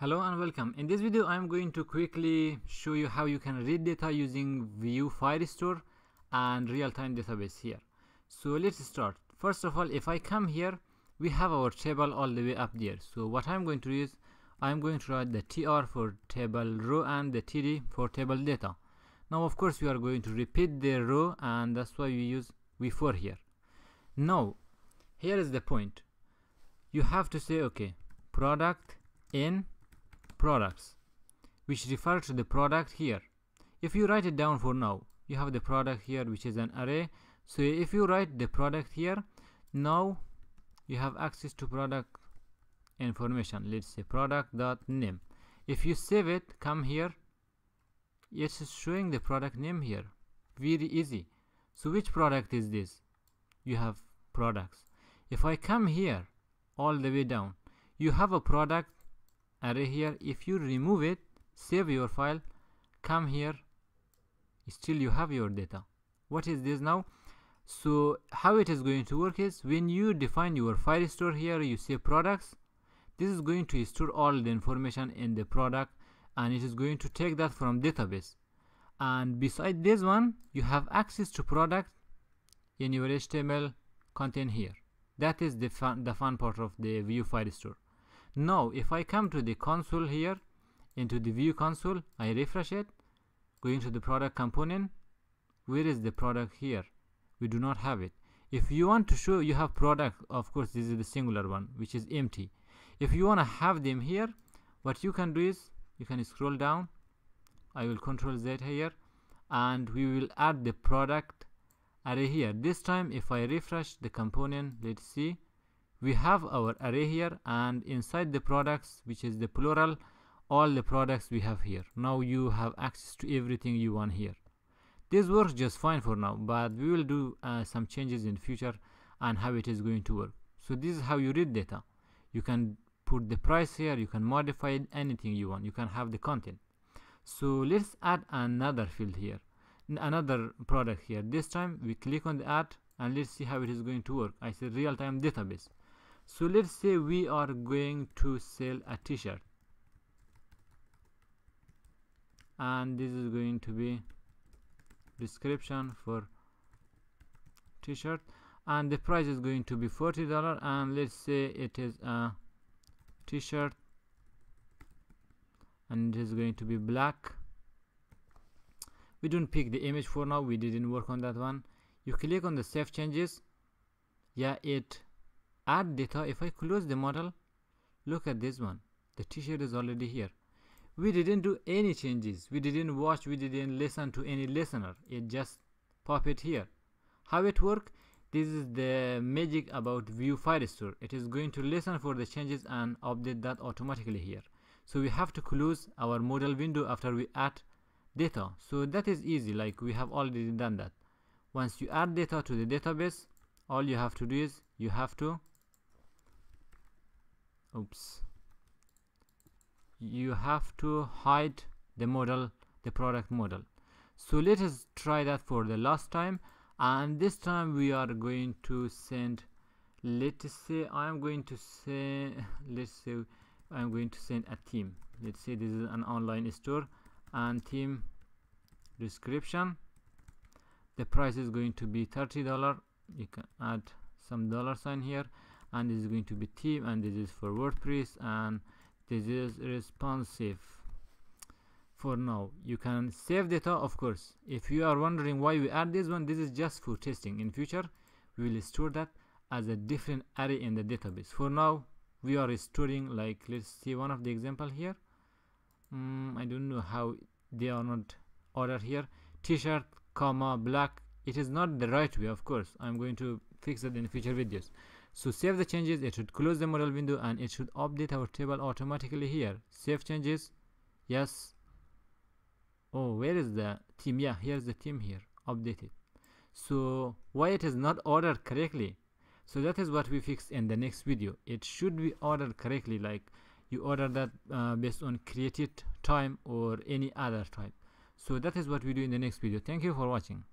Hello and welcome. In this video I am going to quickly show you how you can read data using Vue Firestore and real-time database here. So let's start. First of all if I come here we have our table all the way up there. So what I'm going to do is I'm going to write the tr for table row and the td for table data. Now of course we are going to repeat the row and that's why we use v-for here. Now here is the point. You have to say okay product in products which refer to the product here. If you write it down for now you have the product here which is an array. So if you write the product here now you have access to product information. Let's say product dot name if you save it come here. It's showing the product name here. Very easy. So which product is this? You have products. If I come here all the way down you have a product array here if you remove it save your file come here still you have your data. What is this now? So how it is going to work is when you define your firestore here you say products. This is going to store all the information in the product and it is going to take that from database. And beside this one you have access to product in your HTML content here. That is the fun, the fun part of the Vue Firestore now if I come to the console here into the Vue console I refresh it going to the product component. Where is the product here? We do not have it. If you want to show you have product of course this is the singular one which is empty. If you want to have them here what you can do is you can scroll down. I will control Z here and we will add the product array here. This time if I refresh the component let's see we have our array here and inside the products which is the plural all the products we have here. Now you have access to everything you want here. This works just fine for now but we will do uh, some changes in future and how it is going to work. So this is how you read data. You can put the price here you can modify anything you want. You can have the content. So let's add another field here another product here. This time we click on the add and let's see how it is going to work. I say real-time database so let's say we are going to sell a t-shirt. And this is going to be description for t-shirt. And the price is going to be $40 and let's say it is a t-shirt. And it is going to be black. We don't pick the image for now. We didn't work on that one. You click on the save changes. Yeah it add data. If I close the model look at this one. The t-shirt is already here. We didn't do any changes. We didn't watch. We didn't listen to any listener. It just pop it here. How it work? This is the magic about Vue firestore it is going to listen for the changes and update that automatically here. So we have to close our model window after we add data. So that is easy. Like we have already done that. Once you add data to the database all you have to do is you have to oops. You have to hide the model the product model. So let us try that for the last time. And this time we are going to send let's say I'm going to say let's say I'm going to send a team let's say this is an online store and team description. The price is going to be $30 you can add some dollar sign here and this is going to be theme and this is for WordPress and this is responsive for now. You can save data of course. If you are wondering why we add this one this is just for testing. In future we will store that as a different array in the database. For now we are storing like let's see one of the example here. Mm, I don't know how they are not ordered here. T-shirt comma black. It is not the right way of course. I'm going to fix it in future videos so save the changes it should close the model window and it should update our table automatically here. Save changes. Yes. Oh where is the team? yeah here's the team here. Updated so why it is not ordered correctly? So that is what we fixed in the next video. It should be ordered correctly like you order that uh, based on created time or any other type so that is what we do in the next video. Thank you for watching